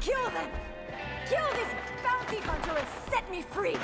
Kill them! Kill this bounty hunter and set me free!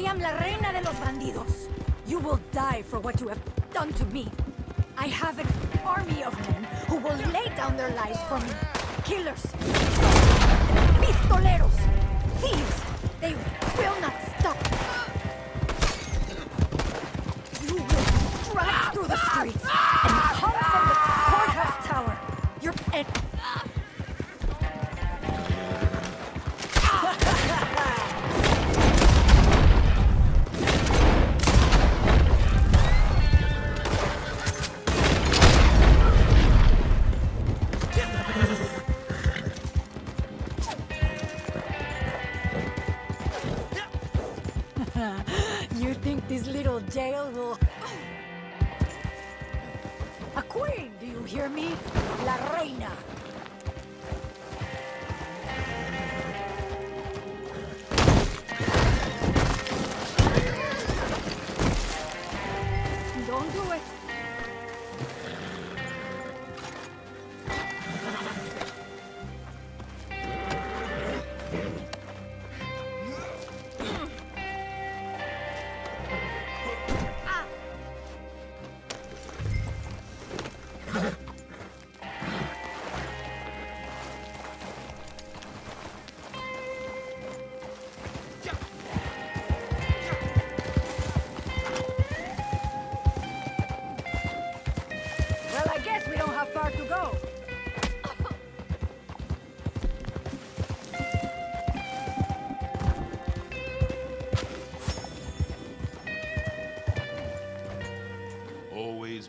I am la reina de los bandidos. You will die for what you have done to me. I have an army of men who will lay down their lives for me. Killers. Pistoleros. Thieves. They will not hear me? La reina.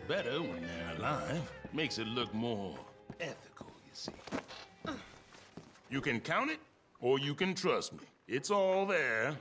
Better when they're alive. Makes it look more ethical, you see. You can count it, or you can trust me. It's all there.